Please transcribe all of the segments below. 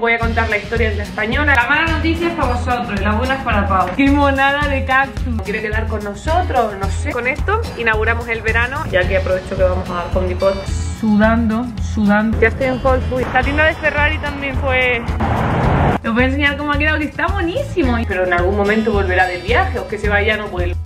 Voy a contar la historia de la española. La mala noticia es para vosotros y la buena es para Pau. ¡Qué monada de cactus! ¿Quiere quedar con nosotros? No sé. Con esto inauguramos el verano, ya que aprovecho que vamos a Home Depot. Sudando, sudando. Ya estoy en Whole Foods. La tienda de Ferrari también fue... Os voy a enseñar cómo ha quedado, que está buenísimo. Pero en algún momento volverá de viaje o que se vaya no vuelve.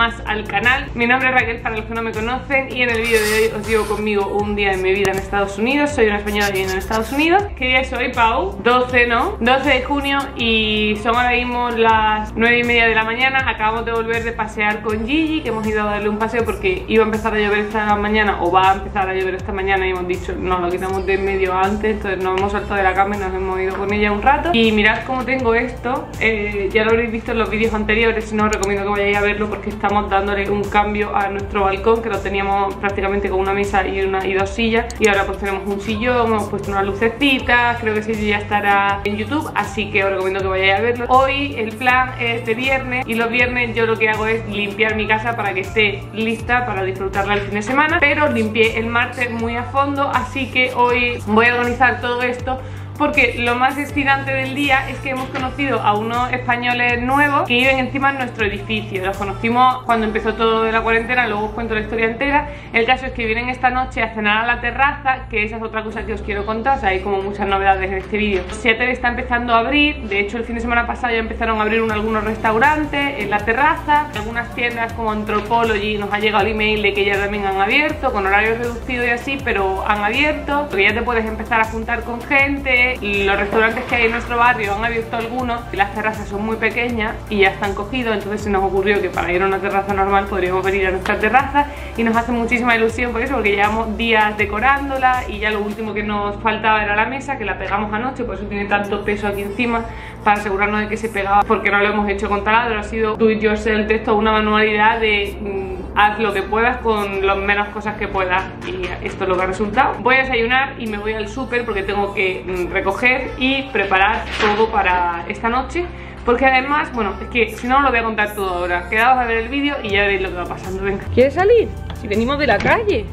Más al canal. Mi nombre es Raquel para los que no me conocen Y en el vídeo de hoy os llevo conmigo un día en mi vida en Estados Unidos. Soy una española viviendo en Estados Unidos. ¿Qué día es hoy, Pau? 12, ¿no? 12 de junio y son ahora mismo las 9 y media de la mañana. Acabamos de volver de pasear con Gigi Que hemos ido a darle un paseo porque iba a empezar a llover esta mañana O va a empezar a llover esta mañana Y hemos dicho, nos lo quitamos de medio antes Entonces nos hemos saltado de la cama y nos hemos ido con ella un rato. Y mirad cómo tengo esto. Eh, Ya lo habréis visto en los vídeos anteriores no os recomiendo que vayáis a verlo porque estamos dándole un cambio a nuestro balcón que lo teníamos prácticamente con una mesa y, una, y dos sillas y ahora pues tenemos un sillón, hemos puesto unas lucecitas, creo que ese ya estará en YouTube, así que os recomiendo que vayáis a verlo. Hoy el plan es de viernes y los viernes yo lo que hago es limpiar mi casa para que esté lista para disfrutarla el fin de semana, pero limpié el martes muy a fondo, así que hoy voy a organizar todo esto porque lo más excitante del día es que hemos conocido a unos españoles nuevos que viven encima de nuestro edificio. Los conocimos cuando empezó todo de la cuarentena, luego os cuento la historia entera. El caso es que vienen esta noche a cenar a la terraza, que esa es otra cosa que os quiero contar, o sea, hay como muchas novedades en este vídeo. Seattle está empezando a abrir, de hecho el fin de semana pasado ya empezaron a abrir algunos restaurantes en la terraza, algunas tiendas como Anthropology nos ha llegado el email de que ya también han abierto, con horarios reducidos y así, pero han abierto, porque ya te puedes empezar a juntar con gente, los restaurantes que hay en nuestro barrio han abierto algunos y las terrazas son muy pequeñas y ya están cogidos, entonces se nos ocurrió que para ir a una terraza normal podríamos venir a nuestra terraza y nos hace muchísima ilusión por eso, porque llevamos días decorándola y ya lo último que nos faltaba era la mesa, que la pegamos anoche, por eso tiene tanto peso aquí encima, para asegurarnos de que se pegaba, porque no lo hemos hecho con taladro, ha sido do it yourself, esto una manualidad de mm, haz lo que puedas con las menos cosas que puedas y esto es lo que ha resultado. Voy a desayunar y me voy al súper porque tengo que mm, recoger y preparar todo para esta noche porque además, bueno, es que si no os lo voy a contar todo ahora. Quedaos a ver el vídeo y ya veréis lo que va pasando Venga, ¿quieres salir? Si venimos de la calle.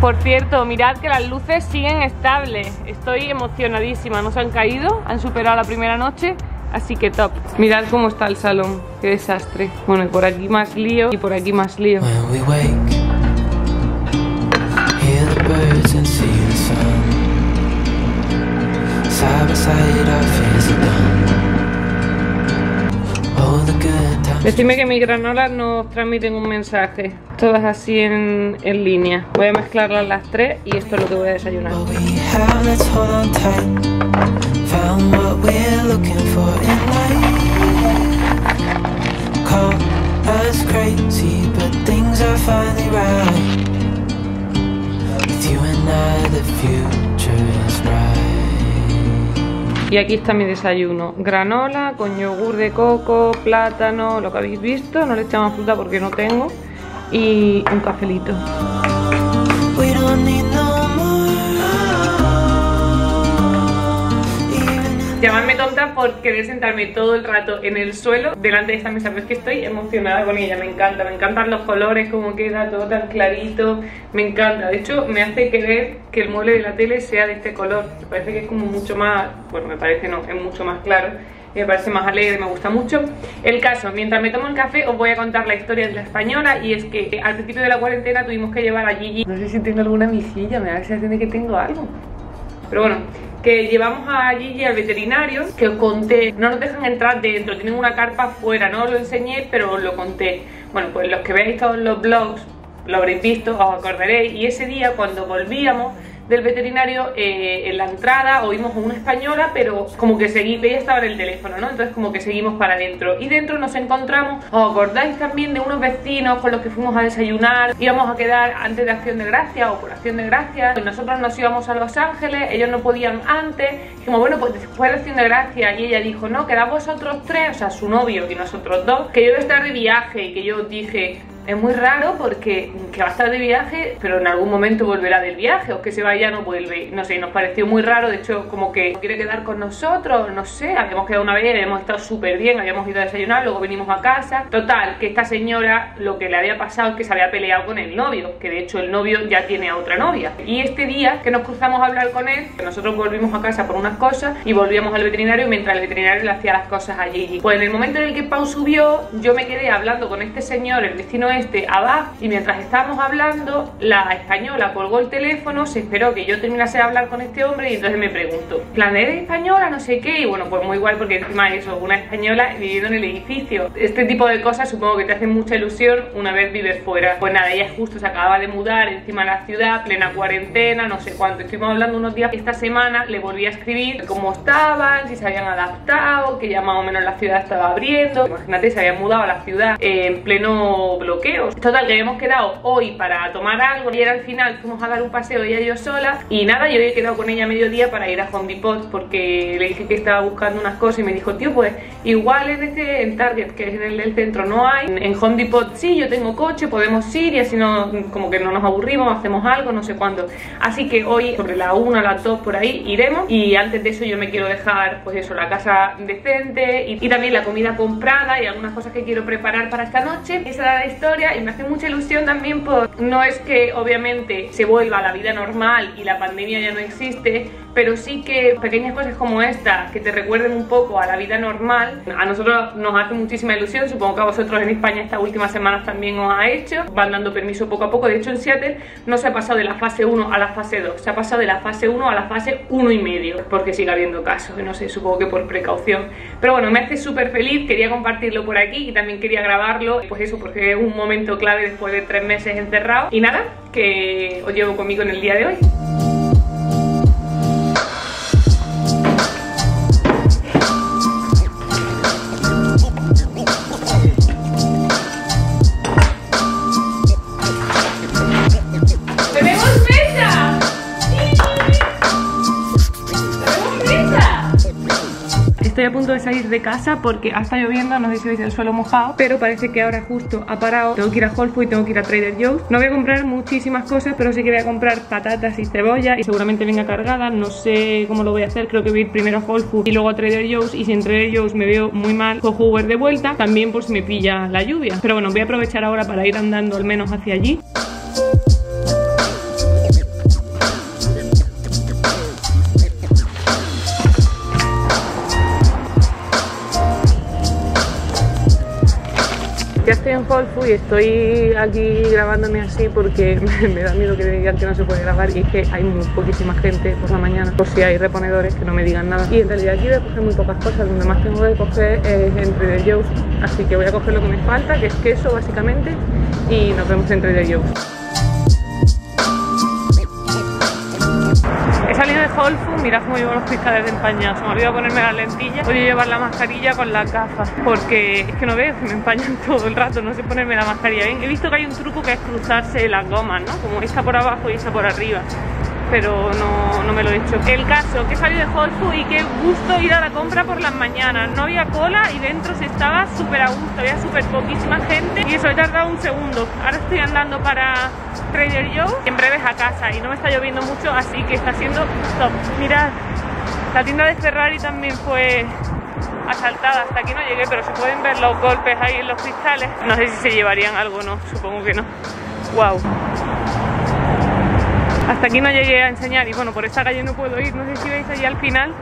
Por cierto, mirad que las luces siguen estables. Estoy emocionadísima, no se han caído Han superado la primera noche Así que top. Mirad cómo está el salón. Qué desastre. Bueno, y por aquí más lío y por aquí más lío. Decime que mi granola nos transmiten un mensaje. Todas así en, en línea. Voy a mezclarlas las tres y esto es lo que voy a desayunar. Found what we're looking for in life. Call us crazy, but things are finally right. With you and I, the future is bright. Y aquí está mi desayuno, granola con yogur de coco, plátano, lo que habéis visto, no le echamos fruta porque no tengo. Y un cafelito. We don't need Llamarme tonta por querer sentarme todo el rato en el suelo delante de esta mesa, pero es que estoy emocionada con ella, me encanta, me encantan los colores, cómo queda todo tan clarito, me encanta. De hecho, me hace querer que el mueble de la tele sea de este color, me parece que es como mucho más, bueno, me parece no, es mucho más claro me parece más alegre, me gusta mucho. El caso, mientras me tomo el café os voy a contar la historia de la española y es que al principio de la cuarentena tuvimos que llevar a Gigi. No sé si tengo alguna misilla, me da la sensación de que tengo algo. Pero bueno, que llevamos a Gigi al veterinario, que os conté, no nos dejan entrar dentro, tienen una carpa afuera, no os lo enseñé, pero os lo conté. Bueno, pues los que veáis todos los vlogs lo habréis visto, os acordaréis, y ese día cuando volvíamos del veterinario eh, en la entrada oímos a una española, pero como que seguí, ella estaba en el teléfono, ¿no? Entonces como que seguimos para adentro. Y dentro nos encontramos, ¿os acordáis también de unos vecinos con los que fuimos a desayunar? Íbamos a quedar antes de Acción de Gracia o por Acción de Gracia. Nosotros nos íbamos a Los Ángeles, ellos no podían antes. Dijimos, bueno, pues después de Acción de Gracia. Y ella dijo, no, quedamos vosotros tres, o sea, su novio y nosotros dos, que yo voy a estar de viaje y que yo dije, es muy raro porque que va a estar de viaje, pero en algún momento volverá del viaje o que se vaya no vuelve. No sé, nos pareció muy raro, de hecho como que quiere quedar con nosotros, no sé, habíamos quedado una vez, habíamos estado súper bien, habíamos ido a desayunar, luego venimos a casa. Total, que esta señora lo que le había pasado es que se había peleado con el novio, que de hecho el novio ya tiene a otra novia. Y este día que nos cruzamos a hablar con él, nosotros volvimos a casa por unas cosas y volvíamos al veterinario mientras el veterinario le hacía las cosas allí. Pues en el momento en el que Pau subió, yo me quedé hablando con este señor, el vecino este, abajo, y mientras estábamos hablando, la española colgó el teléfono, se esperó que yo terminase de hablar con este hombre y entonces me preguntó, ¿plan española? No sé qué, y bueno, pues muy igual porque encima eso, una española viviendo en el edificio. Este tipo de cosas supongo que te hacen mucha ilusión una vez vives fuera. Pues nada, ella justo se acababa de mudar encima de la ciudad, plena cuarentena, no sé cuánto. Estuvimos hablando unos días esta semana, le volví a escribir cómo estaban, si se habían adaptado, que ya más o menos la ciudad estaba abriendo. Imagínate, se habían mudado a la ciudad en pleno bloqueo. Total, que habíamos quedado hoy para tomar algo y era al final fuimos a dar un paseo ella yo sola y nada, yo había quedado con ella a mediodía para ir a Home Depot porque le dije que estaba buscando unas cosas y me dijo, tío, pues igual en este en Target, que es en el centro, no hay. En Home Depot sí, yo tengo coche, podemos ir y así no, como que no nos aburrimos, hacemos algo, no sé cuándo. Así que hoy sobre la 1, las 2 por ahí iremos y antes de eso yo me quiero dejar pues eso, la casa decente y, y también la comida comprada y algunas cosas que quiero preparar para esta noche. Esa era la historia y me hace mucha ilusión también por... No es que obviamente se vuelva a la vida normal y la pandemia ya no existe, pero sí que pequeñas cosas como esta, que te recuerden un poco a la vida normal, a nosotros nos hace muchísima ilusión, supongo que a vosotros en España estas últimas semanas también os ha hecho, van dando permiso poco a poco, de hecho en Seattle no se ha pasado de la fase 1 a la fase 2, se ha pasado de la fase 1 a la fase 1 y medio, porque sigue habiendo casos, no sé, supongo que por precaución, pero bueno, me hace súper feliz, quería compartirlo por aquí y también quería grabarlo, pues eso, porque es un momento clave después de tres meses encerrado y nada, que os llevo conmigo en el día de hoy. De salir de casa porque ha estado lloviendo, no sé si veis el suelo mojado, pero parece que ahora justo ha parado. Tengo que ir a Whole Foods tengo que ir a Trader Joe's. No voy a comprar muchísimas cosas, pero sí que voy a comprar patatas y cebolla y seguramente venga cargada. No sé cómo lo voy a hacer, creo que voy a ir primero a Whole Foods y luego a Trader Joe's. Y si en Trader Joe's me veo muy mal, cojo Uber de vuelta, también si me pilla la lluvia. Pero bueno, voy a aprovechar ahora para ir andando al menos hacia allí. Y estoy aquí grabándome así porque me da miedo que digan que no se puede grabar y es que hay muy poquísima gente por la mañana, por si hay reponedores que no me digan nada. Y en realidad aquí voy a coger muy pocas cosas, donde más tengo que coger es en Trader Joe's, así que voy a coger lo que me falta, que es queso básicamente, y nos vemos en Trader Joe's. Whole mirad cómo llevo los cristales de empañado. Se me olvidó ponerme las lentillas. A llevar la mascarilla con las gafas porque es que no veo, me empañan todo el rato. No sé ponerme la mascarilla bien. He visto que hay un truco que es cruzarse las gomas, ¿no? Como esta por abajo y esta por arriba. Pero no, no me lo he hecho. El caso, que he de Whole y qué gusto ir a la compra por las mañanas. No había cola y dentro se estaba súper a gusto. Había súper poquísima gente y eso he tardado un segundo. Ahora estoy andando para Trader Joe en breve es a casa y no me está lloviendo mucho, así que está siendo top. Mirad, la tienda de Ferrari también fue asaltada. Hasta aquí no llegué, pero se pueden ver los golpes ahí en los cristales. No sé si se llevarían algo o no, supongo que no. Wow. Hasta aquí no llegué a enseñar y bueno, por esta calle no puedo ir. No sé si veis ahí al final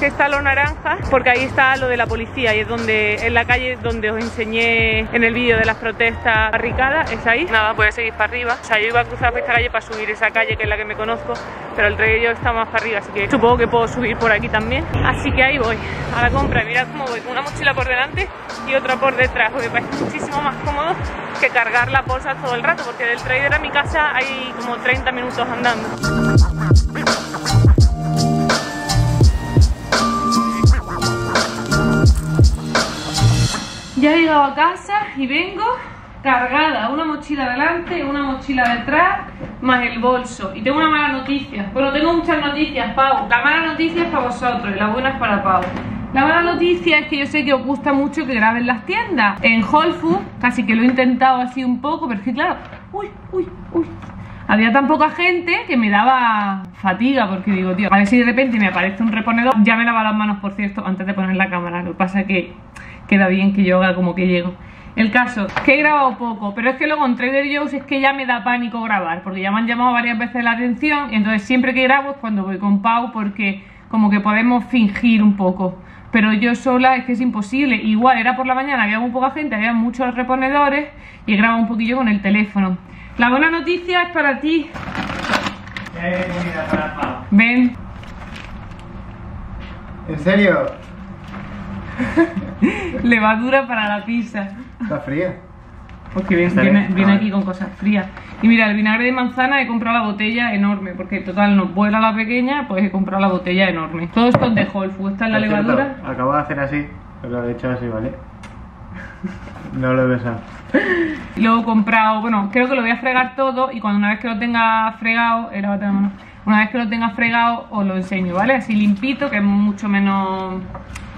que está lo naranja, porque ahí está lo de la policía y es donde en la calle donde os enseñé en el vídeo de las protestas barricadas, es ahí. Nada, a seguir para arriba. O sea, yo iba a cruzar esta calle para subir esa calle que es la que me conozco, pero el trailer está más arriba, así que supongo que puedo subir por aquí también. Así que ahí voy, a la compra. Mirad cómo voy, con una mochila por delante y otra por detrás, porque parece muchísimo más cómodo que cargar la bolsa todo el rato, porque del trader a mi casa hay como 30 minutos andando. Ya he llegado a casa y vengo cargada, una mochila delante, una mochila detrás, más el bolso. Y tengo una mala noticia. Bueno, tengo muchas noticias, Pau. La mala noticia es para vosotros y la buena es para Pau. La mala noticia es que yo sé que os gusta mucho que graben las tiendas. En Whole Foods, casi que lo he intentado así un poco, pero es que claro, uy, uy, uy. Había tan poca gente que me daba fatiga porque digo, tío, a ver si de repente me aparece un reponedor. Ya me lavo las manos, por cierto, antes de poner la cámara. Lo que pasa es que queda bien que yo haga como que llego. El caso, que he grabado poco, pero es que luego en Trader Joe's es que ya me da pánico grabar, porque ya me han llamado varias veces la atención, y entonces siempre que grabo es cuando voy con Pau, porque como que podemos fingir un poco. Pero yo sola es que es imposible. Igual era por la mañana, había muy poca gente, había muchos reponedores, y he grabado un poquillo con el teléfono. La buena noticia es para ti. Ven. ¿En serio? Levadura para la pizza. ¿Está fría? Porque viene, Está viene- bien. viene Ah. aquí con cosas frías. Y mira, el vinagre de manzana he comprado la botella enorme, porque total nos vuela la pequeña, pues he comprado la botella enorme. Todo esto es de Whole Foods. Esta es la cierto, levadura. Acabo de hacer así, pero lo he hecho así, ¿vale? No lo he besado. Y luego he comprado, bueno, creo que lo voy a fregar todo y cuando una vez que lo tenga fregado, eh, la mano. Una vez que lo tenga fregado os lo enseño, ¿vale? Así limpito, que es mucho menos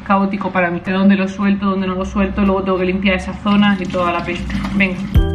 caótico para mí. De dónde lo suelto, dónde no lo suelto, luego tengo que limpiar esa zona y toda la peste. Venga.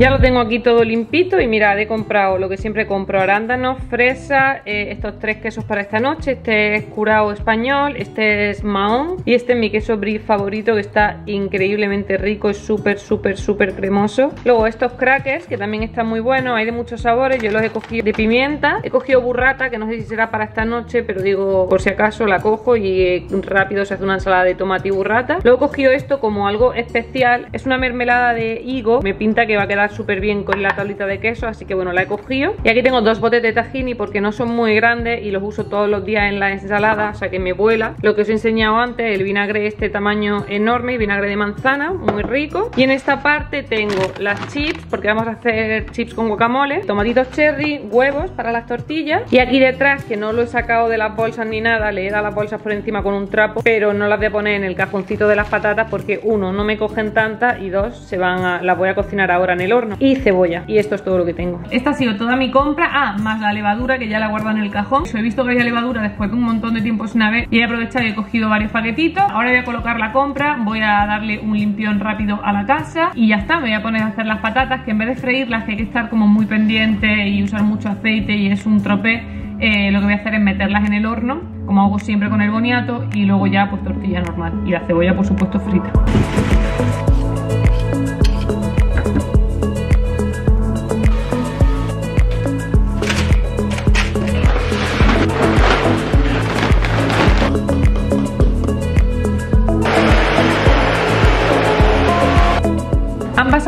Ya lo tengo aquí todo limpito y mirad, he comprado lo que siempre compro, arándanos, fresa, eh, estos tres quesos para esta noche, este es curao español, este es mahón y este es mi queso brie favorito que está increíblemente rico, es súper, súper, súper cremoso. Luego estos crackers que también están muy buenos, hay de muchos sabores, yo los he cogido de pimienta, he cogido burrata que no sé si será para esta noche, pero digo por si acaso la cojo y eh, rápido se hace una ensalada de tomate y burrata. Luego he cogido esto como algo especial, es una mermelada de higo, me pinta que va a quedar súper bien con la tablita de queso, así que bueno, la he cogido. Y aquí tengo dos botes de tahini porque no son muy grandes y los uso todos los días en la ensalada, o sea que me vuela. Lo que os he enseñado antes, el vinagre este tamaño enorme, vinagre de manzana, muy rico. Y en esta parte tengo las chips, porque vamos a hacer chips con guacamole, tomatitos cherry, huevos para las tortillas. Y aquí detrás, que no lo he sacado de las bolsas ni nada, le he dado las bolsas por encima con un trapo, pero no las voy a poner en el cajoncito de las patatas porque uno, no me cogen tantas y dos, se van las voy a cocinar ahora en el horno. Y cebolla. Y esto es todo lo que tengo. Esta ha sido toda mi compra. Ah, más la levadura que ya la guardo en el cajón. He visto que había levadura después de un montón de tiempo sin haber y he aprovechado y he cogido varios paquetitos. Ahora voy a colocar la compra, voy a darle un limpión rápido a la casa y ya está. Me voy a poner a hacer las patatas que en vez de freírlas que hay que estar como muy pendiente y usar mucho aceite y es un tropé. eh, lo que voy a hacer es meterlas en el horno, como hago siempre con el boniato, y luego ya pues tortilla normal. Y la cebolla, por supuesto, frita.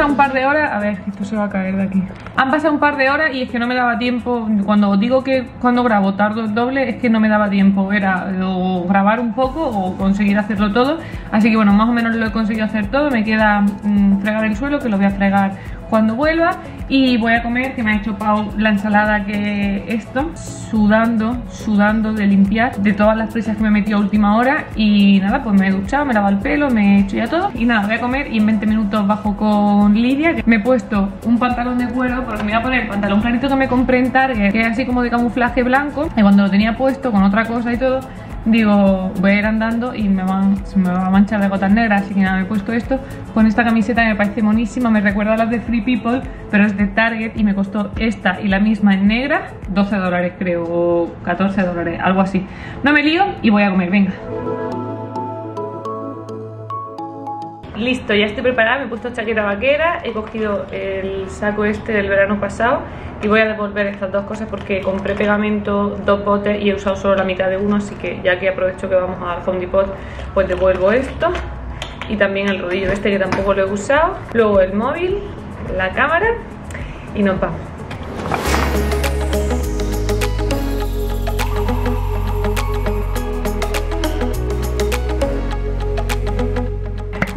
Un par de horas, a ver, esto se va a caer de aquí. Han pasado un par de horas y es que no me daba tiempo. Cuando digo que cuando grabo tardo el doble, es que no me daba tiempo. Era o grabar un poco o conseguir hacerlo todo. Así que bueno, más o menos lo he conseguido hacer todo. Me queda mm, fregar el suelo, que lo voy a fregar cuando vuelva. Y voy a comer, que me ha hecho Pau la ensalada que esto, sudando, sudando de limpiar de todas las prisas que me he metido a última hora. Y nada, pues me he duchado, me he lavado el pelo, me he hecho ya todo. Y nada, voy a comer y en 20 minutos bajo con Lidia. que Me he puesto un pantalón de cuero porque me voy a poner el pantalón clarito que me compré en Target, que es así como de camuflaje blanco. Y cuando lo tenía puesto con otra cosa y todo, digo, voy a ir andando y me van, se me va a manchar de gotas negras, así que nada, me he puesto esto con esta camiseta que me parece monísima, me recuerda a las de Free People, pero es de Target y me costó esta y la misma en negra, 12 dólares creo, o 14 dólares, algo así. No me lío y voy a comer, venga. Listo, ya estoy preparada, me he puesto chaqueta vaquera, he cogido el saco este del verano pasado y voy a devolver estas dos cosas porque compré pegamento, dos botes y he usado solo la mitad de uno, así que ya que aprovecho que vamos a Home Depot, pues devuelvo esto y también el rodillo este que tampoco lo he usado, luego el móvil, la cámara y nos vamos.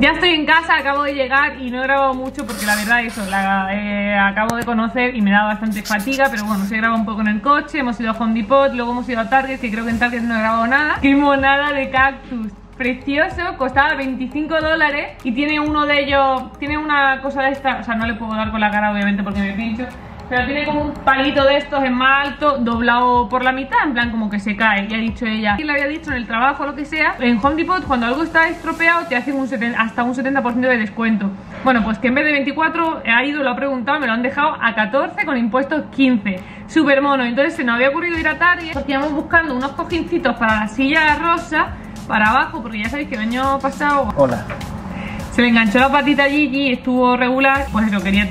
Ya estoy en casa, acabo de llegar y no he grabado mucho porque la verdad eso, la eh, acabo de conocer y me da bastante fatiga, pero bueno, se grabado un poco en el coche, hemos ido a Home Depot, luego hemos ido a Target, que creo que en Target no he grabado nada. ¡Qué monada de cactus! Precioso, costaba 25 dólares y tiene uno de ellos, tiene una cosa de esta, o sea, no le puedo dar con la cara obviamente porque me pincho, pero tiene como un palito de estos en más alto, doblado por la mitad, en plan como que se cae. Y ha dicho ella, y le había dicho en el trabajo o lo que sea, en Home Depot cuando algo está estropeado te hacen un hasta un 70% de descuento. Bueno, pues que en vez de 24 ha ido, lo ha preguntado, me lo han dejado a 14 con impuestos 15. Súper mono. Entonces se nos había ocurrido ir a Target porque íbamos buscando unos cojincitos para la silla rosa para abajo, porque ya sabéis que el año pasado... Hola. Se le enganchó la patita a Gigi, estuvo regular, pues eso, quería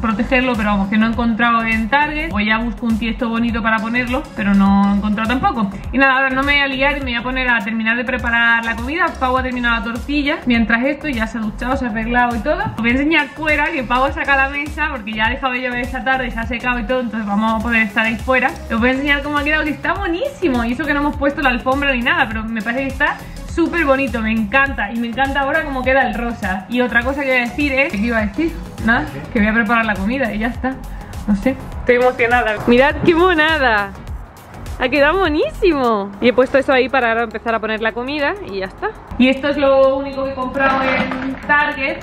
protegerlo, pero vamos, que no he encontrado en Target. Pues ya busco un tiesto bonito para ponerlo, pero no he encontrado tampoco. Y nada, ahora no me voy a liar y me voy a poner a terminar de preparar la comida. Pau ha terminado la tortilla. Mientras esto ya se ha duchado, se ha arreglado y todo. Os voy a enseñar fuera que Pau ha sacado la mesa porque ya ha dejado de llover esta tarde, se ha secado y todo, entonces vamos a poder estar ahí fuera. Os voy a enseñar cómo ha quedado, que está buenísimo. Y eso que no hemos puesto la alfombra ni nada, pero me parece que está súper bonito, me encanta. Y me encanta ahora cómo queda el rosa. Y otra cosa que voy a decir es, ¿qué iba a decir? Nada, que voy a preparar la comida y ya está. No sé, estoy emocionada. Mirad qué monada. Ha quedado buenísimo. Y he puesto eso ahí para ahora empezar a poner la comida Y ya está. Y esto es lo único que he comprado en Target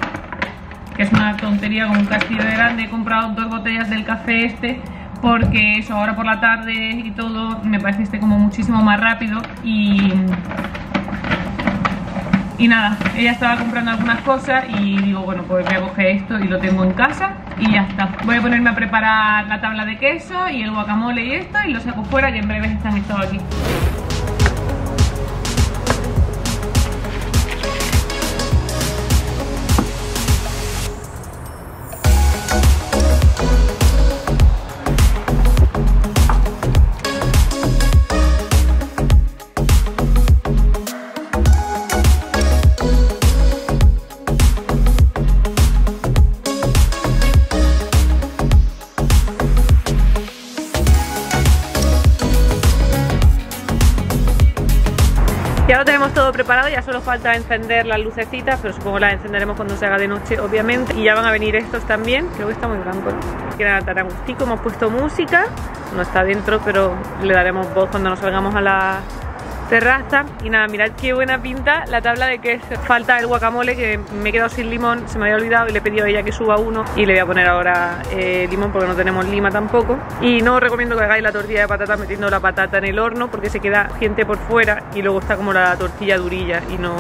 Que es una tontería con un castillo de grande. He comprado dos botellas del café este Porque eso ahora por la tarde y todo Me parece este como muchísimo más rápido. Y y nada, ella estaba comprando algunas cosas y digo, bueno, pues voy a coger esto y lo tengo en casa y ya está. Voy a ponerme a preparar la tabla de queso y el guacamole y esto y lo saco fuera que en breve están estos aquí. Preparado, ya solo falta encender las lucecitas, pero supongo las encenderemos cuando se haga de noche, obviamente. Y ya van a venir estos también, creo que está muy blanco. Atar agustico, hemos puesto música, no está dentro, pero le daremos voz cuando nos salgamos a la terraza y nada, mirad qué buena pinta la tabla de queso falta el guacamole que me he quedado sin limón, se me había olvidado y le he pedido a ella que suba uno. Y le voy a poner ahora eh, limón porque no tenemos lima tampoco. Y no os recomiendo que hagáis la tortilla de patata metiendo la patata en el horno porque se queda gente por fuera y luego está como la tortilla durilla. Y no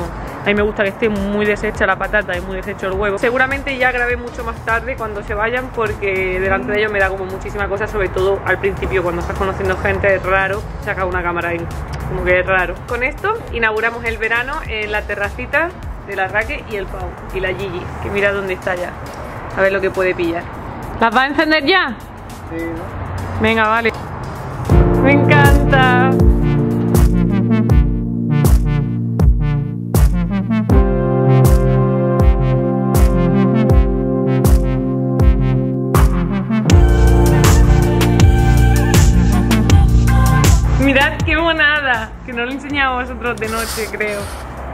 a mí me gusta que esté muy deshecha la patata y muy deshecho el huevo. Seguramente ya grabé mucho más tarde cuando se vayan porque delante de ellos me da como muchísima cosa, sobre todo al principio cuando estás conociendo gente es raro sacar una cámara ahí, como que es raro. Con esto inauguramos el verano en la terracita de la Raque y el Pau y la Gigi, que mira dónde está ya. A ver lo que puede pillar. ¿Las va a encender ya? Sí, ¿no? Venga, vale. De noche, creo.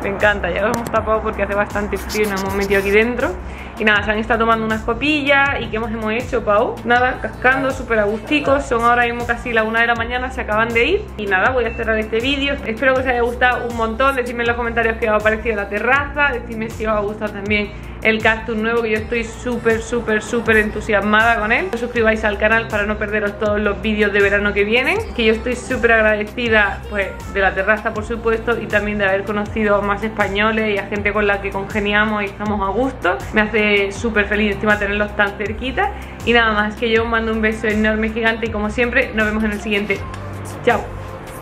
Me encanta, ya lo hemos tapado porque hace bastante frío y nos hemos metido aquí dentro. Y nada, se han estado tomando unas copillas y ¿qué hemos, hemos hecho, Pau? Nada, cascando, súper agusticos. Son ahora mismo casi la una de la mañana, se acaban de ir. Y nada, voy a cerrar este vídeo. Espero que os haya gustado un montón. Decidme en los comentarios qué os ha parecido la terraza. Decidme si os ha gustado también el cactus nuevo que yo estoy súper, súper, súper entusiasmada con él. Suscribáis al canal para no perderos todos los vídeos de verano que vienen. Que yo estoy súper agradecida pues de la terraza por supuesto y también de haber conocido más españoles y a gente con la que congeniamos y estamos a gusto. Me hace súper feliz encima tenerlos tan cerquita. Y nada más, que yo os mando un beso enorme, gigante y como siempre nos vemos en el siguiente. Chao.